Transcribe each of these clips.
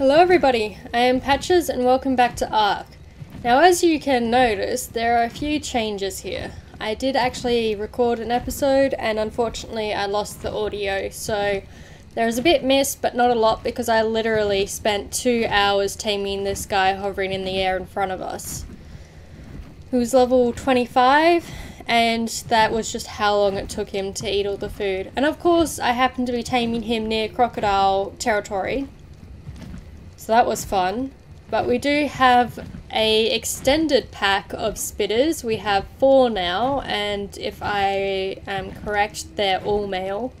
Hello everybody, I am Patches and welcome back to Ark. Now as you can notice, there are a few changes here. I did actually record an episode and unfortunately I lost the audio, so there is a bit missed but not a lot because I literally spent two hours taming this guy hovering in the air in front of us. Who's level 25 and that was just how long it took him to eat all the food. And of course I happened to be taming him near crocodile territory, so that was fun. But we do have a extended pack of spitters. We have four now, and if I am correct, they're all male.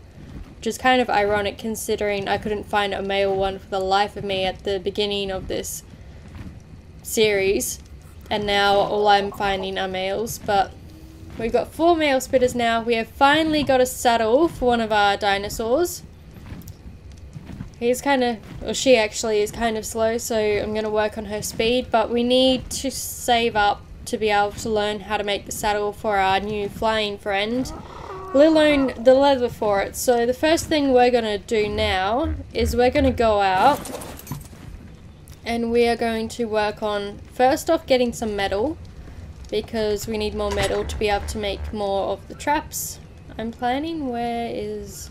Which is kind of ironic considering I couldn't find a male one for the life of me at the beginning of this series. And now all I'm finding are males, but we've got four male spitters now. We have finally got a saddle for one of our dinosaurs. He's kind of, or she actually is kind of slow, so I'm going to work on her speed, but we need to save up to be able to learn how to make the saddle for our new flying friend, let alone the leather for it. So the first thing we're going to do now is we're going to go out and we are going to work on, first off, getting some metal, because we need more metal to be able to make more of the traps. I'm planning, where is,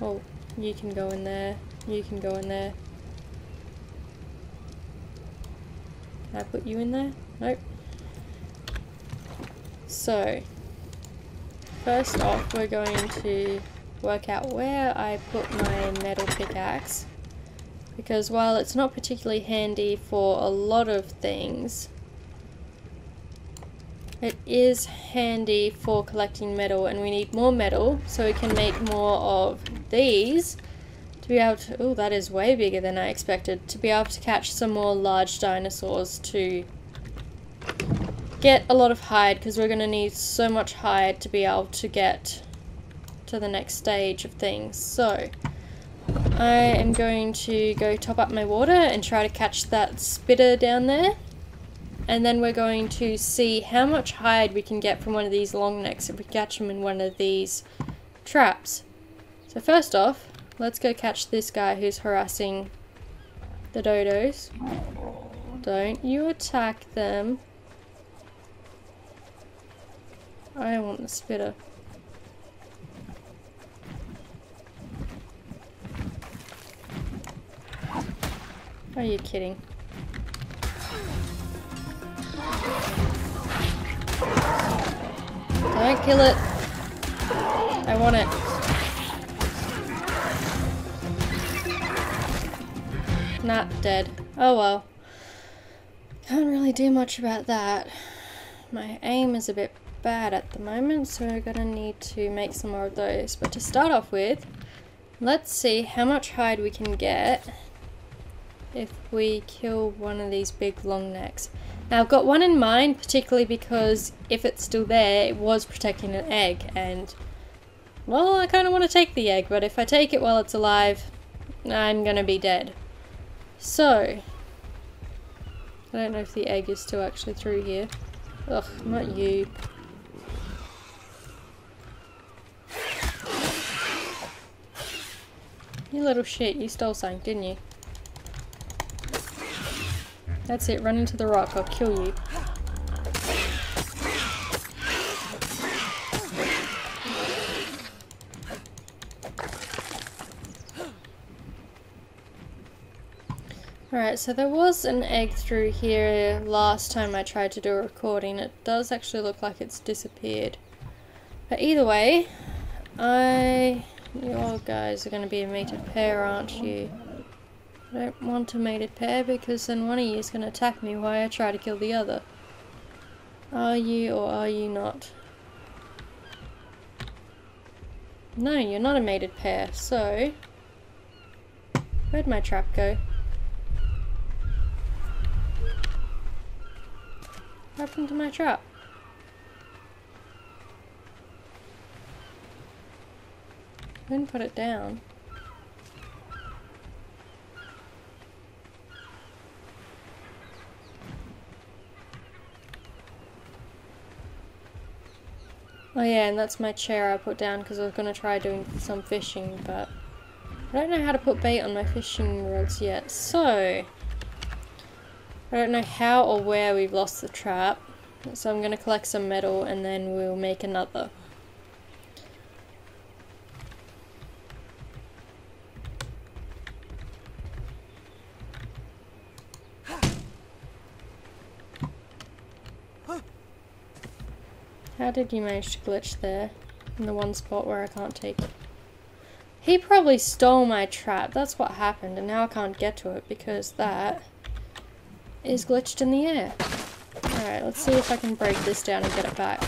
oh, you can go in there. You can go in there. Can I put you in there? Nope. So, first off we're going to work out where I put my metal pickaxe. Because while it's not particularly handy for a lot of things, it is handy for collecting metal and we need more metal so we can make more of these. To be able to, oh that is way bigger than I expected, to be able to catch some more large dinosaurs to get a lot of hide because we're going to need so much hide to be able to get to the next stage of things. So I am going to go top up my water and try to catch that spitter down there and then we're going to see how much hide we can get from one of these long necks if we catch them in one of these traps. So first off, let's go catch this guy who's harassing the dodos. Don't you attack them. I want the spitter. Are you kidding? Don't kill it. I want it. Not dead. Oh well. Can't really do much about that. My aim is a bit bad at the moment, so I'm gonna need to make some more of those. But to start off with, let's see how much hide we can get if we kill one of these big long necks. Now I've got one in mind particularly because if it's still there it was protecting an egg and well I kind of want to take the egg but if I take it while it's alive I'm gonna be dead. So I don't know if the egg is still actually through here. Ugh, not you. You little shit, you stole something, didn't you? That's it, run into the rock, I'll kill you. Alright, so there was an egg through here last time I tried to do a recording. It does actually look like it's disappeared. But either way, I... You guys are going to be a mated pair, aren't you? I don't want a mated pair because then one of you is going to attack me while I try to kill the other. Are you or are you not? No, you're not a mated pair, so... Where'd my trap go? What happened to my trap? I didn't put it down. Oh yeah, and that's my chair I put down because I was going to try doing some fishing, but I don't know how to put bait on my fishing rods yet, so... I don't know how or where we've lost the trap. So I'm going to collect some metal and then we'll make another. Did you manage to glitch there? In the one spot where I can't take it. He probably stole my trap. That's what happened. And now I can't get to it because that is glitched in the air. Alright, let's see if I can break this down and get it back.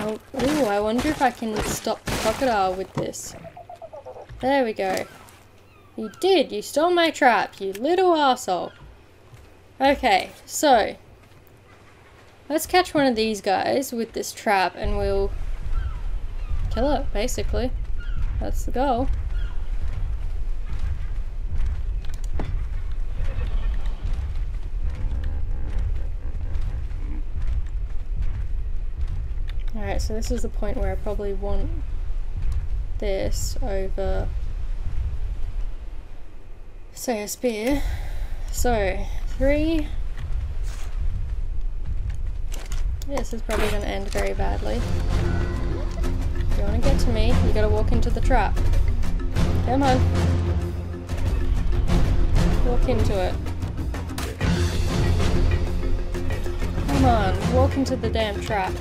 Oh, ooh, I wonder if I can stop the crocodile with this. There we go. You did! You stole my trap, you little asshole. Okay, so Let's catch one of these guys with this trap and we'll kill it, basically. That's the goal. Alright, so this is the point where I probably want this over, say, a spear. So, three, This is probably going to end very badly. If you want to get to me, you gotta walk into the trap. Come on. Walk into it. Come on, walk into the damn trap.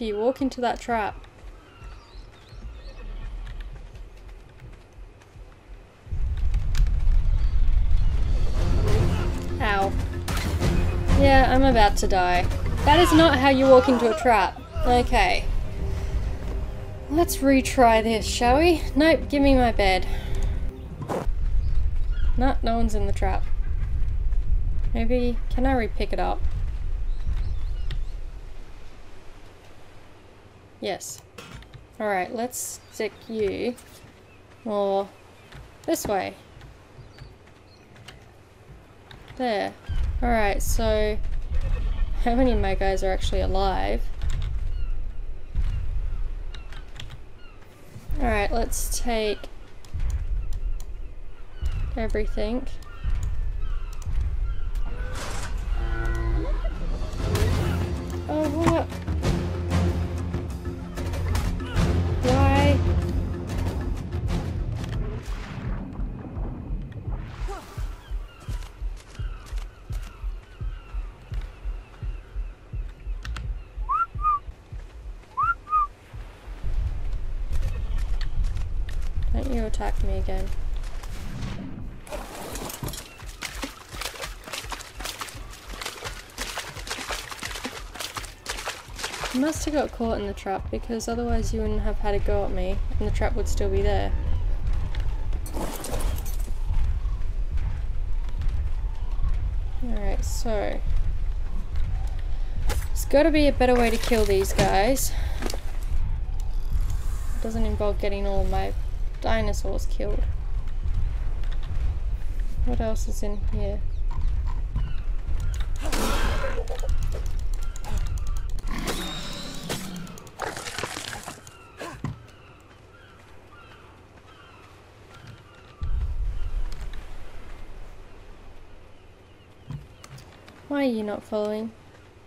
Of you, walk into that trap. Ow. Yeah, I'm about to die. That is not how you walk into a trap. Okay. Let's retry this, shall we? Nope, give me my bed. No, no one's in the trap. Maybe, can I re-pick it up? Yes. Alright, let's stick you more this way. There. Alright, so how many of my guys are actually alive? Alright, let's take everything. Oh, what? Attack me again. You must have got caught in the trap because otherwise you wouldn't have had a go at me and the trap would still be there. Alright, so... There's gotta be a better way to kill these guys. It doesn't involve getting all my dinosaurs killed. What else is in here? Why are you not following?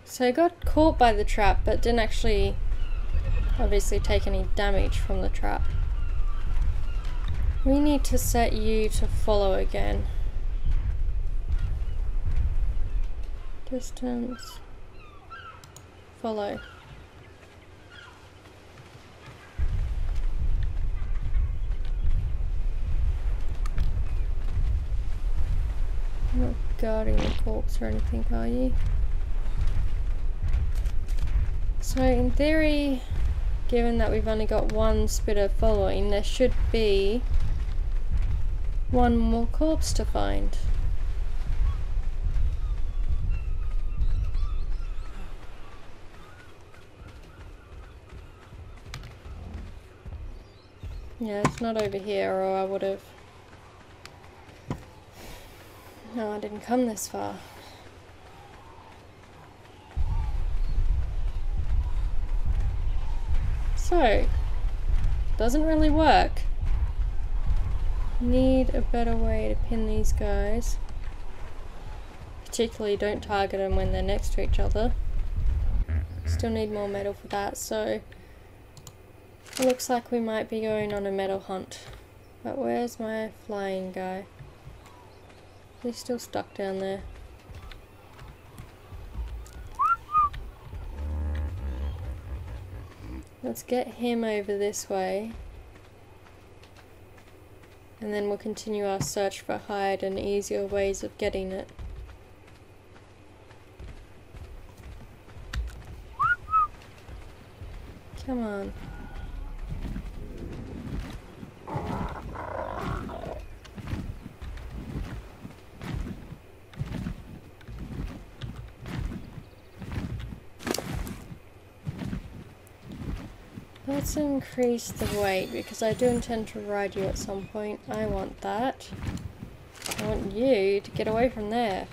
So I got caught by the trap, but didn't actually obviously take any damage from the trap. We need to set you to follow again. Distance. Follow. Not guarding the corpse or anything, are you? So in theory, given that we've only got one spitter following, there should be one more corpse to find. Yeah, it's not over here or I would have... No, I didn't come this far. So, doesn't really work. Need a better way to pin these guys. Particularly don't target them when they're next to each other. Still need more metal for that, so it looks like we might be going on a metal hunt. But where's my flying guy? He's still stuck down there. Let's get him over this way. And then we'll continue our search for hide and easier ways of getting it. Come on. Increase the weight because I do intend to ride you at some point. I want that. I want you to get away from there.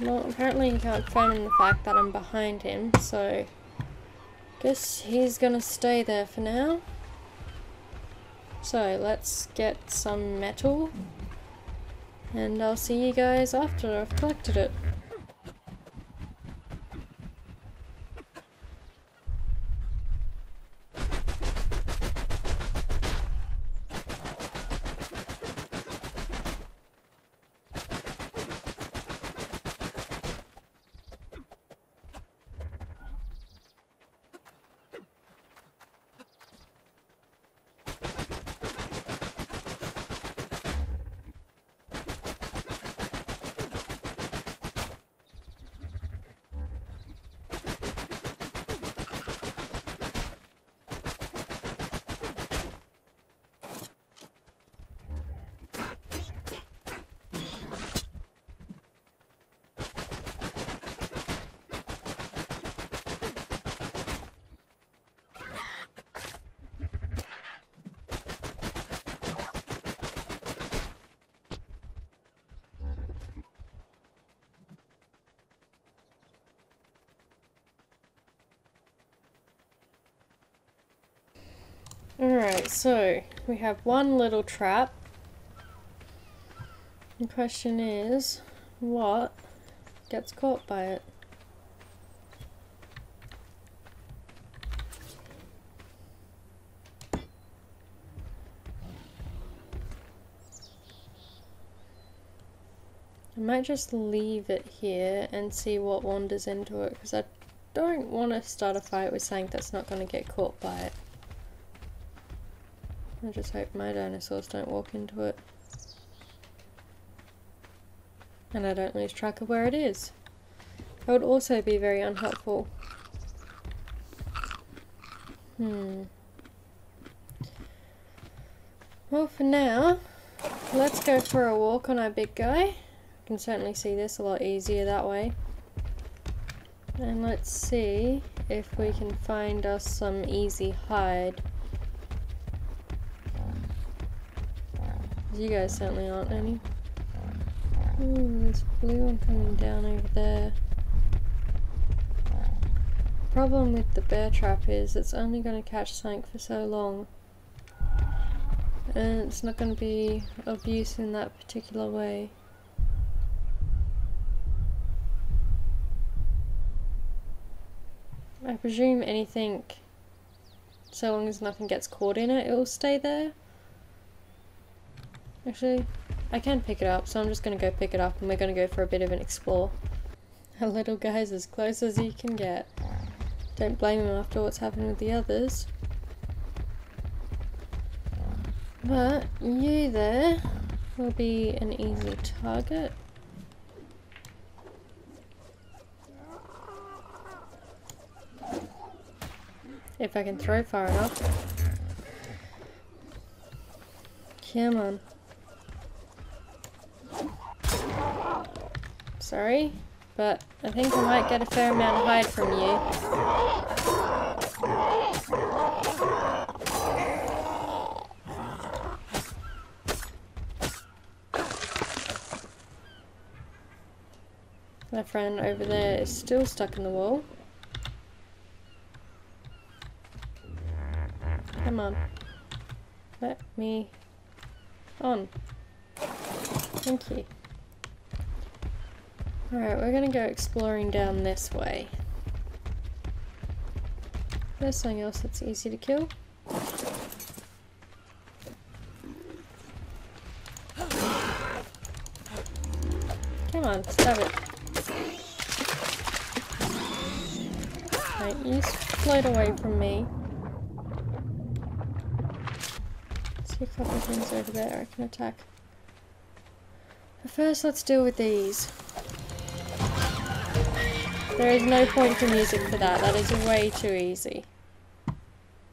Well, apparently he can't fathom the fact that I'm behind him, so... Guess he's gonna stay there for now. So, let's get some metal. And I'll see you guys after I've collected it. Alright, so we have one little trap. The question is, what gets caught by it? I might just leave it here and see what wanders into it because I don't want to start a fight with something that's not going to get caught by it. I just hope my dinosaurs don't walk into it. And I don't lose track of where it is. That would also be very unhelpful. Hmm. Well, for now, let's go for a walk on our big guy. You can certainly see this a lot easier that way. And let's see if we can find us some easy hide. You guys certainly aren't any. Ooh, hmm, there's a blue one coming down over there. Problem with the bear trap is it's only going to catch something for so long. And it's not going to be of use in that particular way. I presume anything, so long as nothing gets caught in it, it will stay there. Actually, I can pick it up, so I'm just going to go pick it up and we're going to go for a bit of an explore. A little guy's as close as he can get. Don't blame him after what's happened with the others. But you there will be an easy target. If I can throw far enough. Come on. Sorry, but I think I might get a fair amount of hide from you. My friend over there is still stuck in the wall. Come on. Let me on. Thank you. Alright, we're gonna go exploring down this way. There's something else that's easy to kill. Come on, stab it. Right, you float away from me. See a couple of things over there I can attack. But first, let's deal with these. There is no point to music for that. That is way too easy.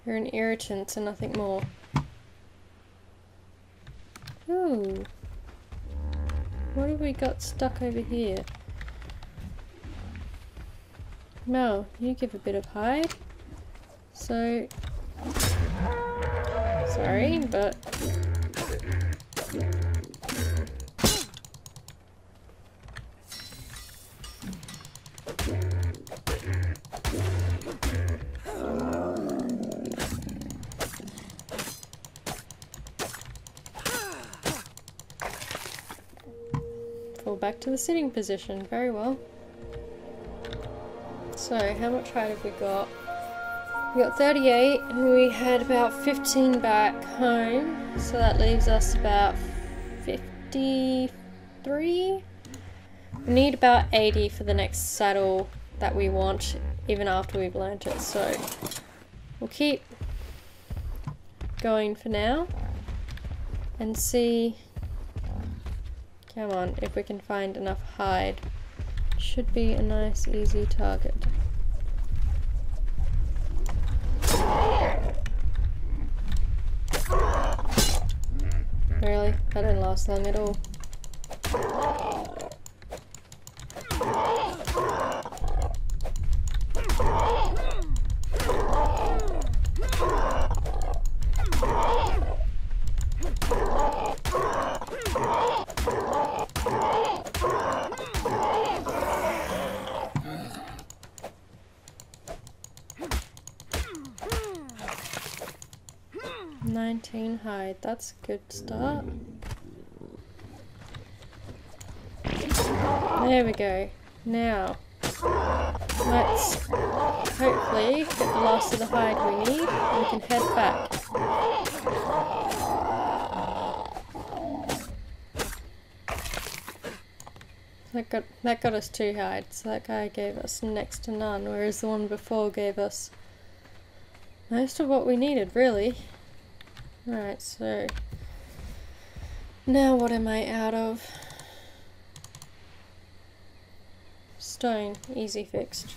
You're an irritant and nothing more. Ooh. What have we got stuck over here? Mel, you give a bit of hide. So... Sorry, but... the sitting position. Very well. So, how much hide have we got? We got 38 and we had about 15 back home. So that leaves us about 53. We need about 80 for the next saddle that we want even after we've learnt it. So we'll keep going for now and see come on if we can find enough hide should be a nice easy target Really? That didn't last long at all. Nineteen hide, that's a good start. There we go. Now, let's hopefully get the last of the hide we need and we can head back. That got, that got us two hides. That guy gave us next to none, whereas the one before gave us most of what we needed, really. Right, so now what am I out of? Stone, easy fixed.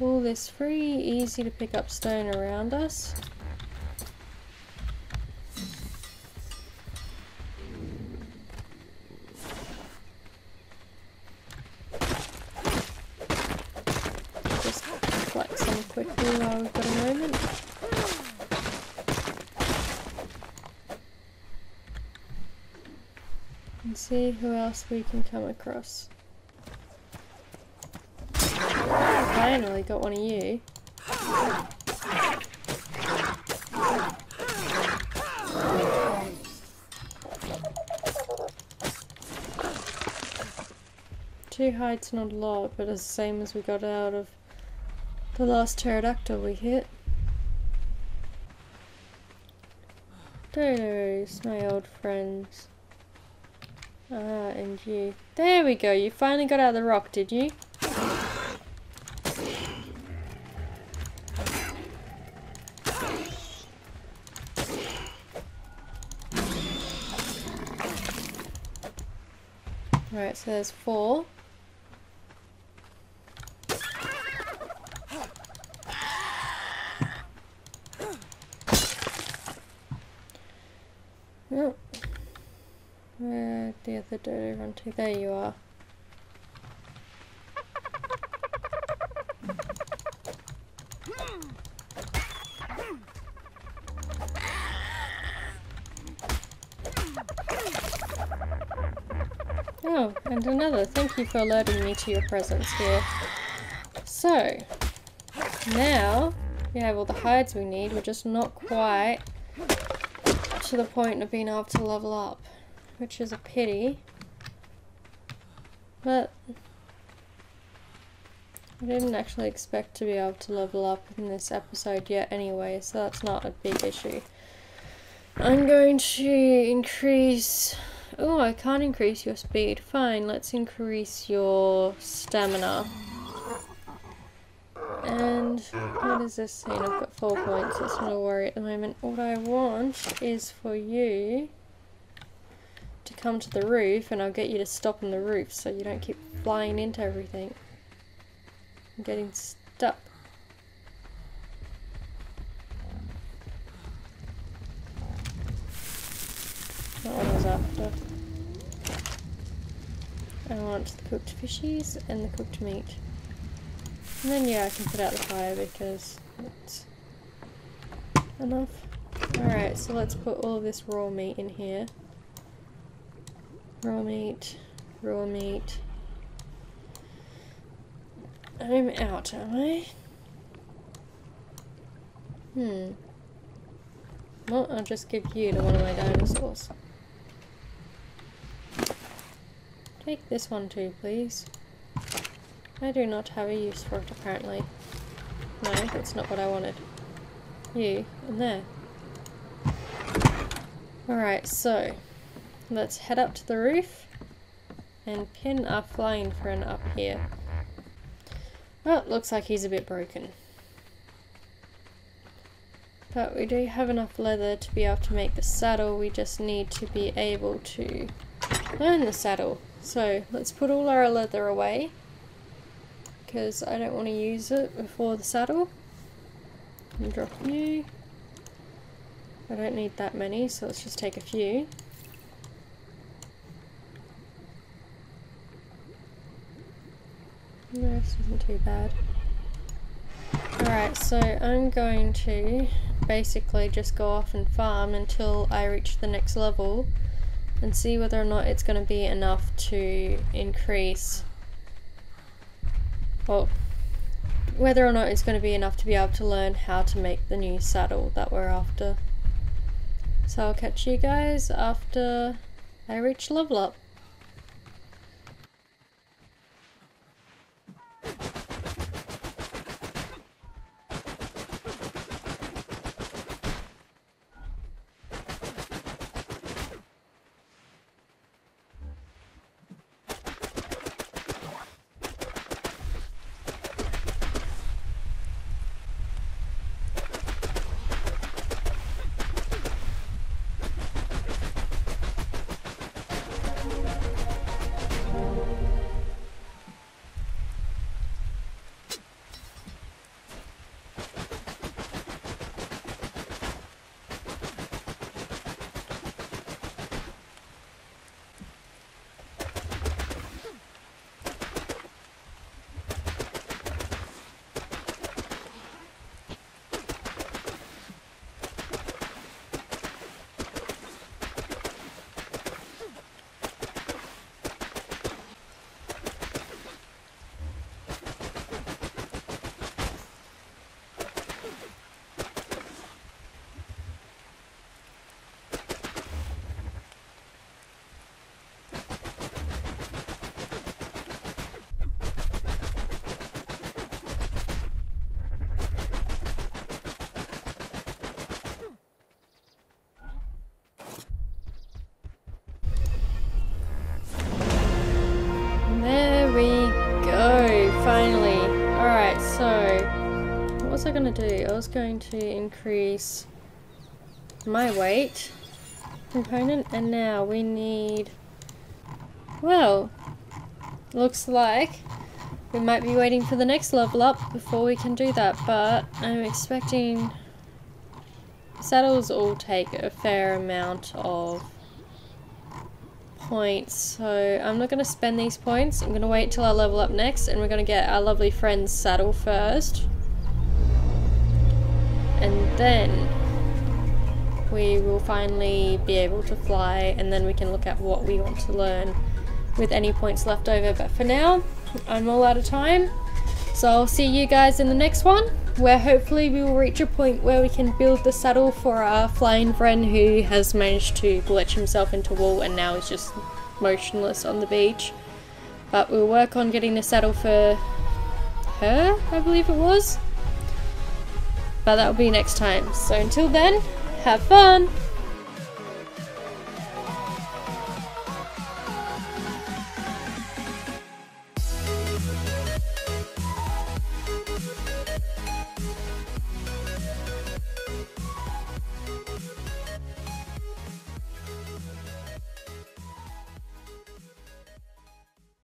All this free, easy to pick up stone around us. Just we've a moment. And see who else we can come across. Finally got one of you. Two hides not a lot, but it's the same as we got out of the last pterodactyl we hit. Those, my old friends. Ah, and you. There we go, you finally got out of the rock, did you? Right, so there's four. There you are. Oh, and another. Thank you for alerting me to your presence here. So, now we have all the hides we need. We're just not quite to the point of being able to level up, which is a pity. But I didn't actually expect to be able to level up in this episode yet anyway, so that's not a big issue. I'm going to increase Oh, I can't increase your speed. Fine, let's increase your stamina. And what is this saying? I've got four points. That's not a worry at the moment. What I want is for you to come to the roof and I'll get you to stop on the roof so you don't keep flying into everything. I'm getting stuck. That one was after. I want the cooked fishies and the cooked meat. And then yeah, I can put out the fire because it's enough. Alright, so let's put all this raw meat in here. Raw meat. I'm out, am I? Hmm. Well, I'll just give you to one of my dinosaurs. Take this one too, please. I do not have a use for it, apparently. No, that's not what I wanted. You, and there. Alright, so, let's head up to the roof and pin our flying friend up here. Well, it looks like he's a bit broken. But we do have enough leather to be able to make the saddle, we just need to be able to learn the saddle. So let's put all our leather away because I don't want to use it before the saddle. And drop you. I don't need that many, so let's just take a few. This isn't too bad. Alright, so I'm going to basically just go off and farm until I reach the next level and see whether or not it's going to be enough to increase well whether or not it's going to be enough to be able to learn how to make the new saddle that we're after. So I'll catch you guys after I reach level up. Going to do? I was going to increase my weight component and now we need well looks like we might be waiting for the next level up before we can do that but I'm expecting saddles all take a fair amount of points, so I'm not going to spend these points. I'm going to wait till I level up next, and we're going to get our lovely friend's saddle first. And then we will finally be able to fly, and then we can look at what we want to learn with any points left over. But for now, I'm all out of time. So I'll see you guys in the next one, where hopefully we will reach a point where we can build the saddle for our flying friend who has managed to glitch himself into wool and now is just motionless on the beach. But we'll work on getting the saddle for her, I believe it was. But that'll be next time. So until then, have fun!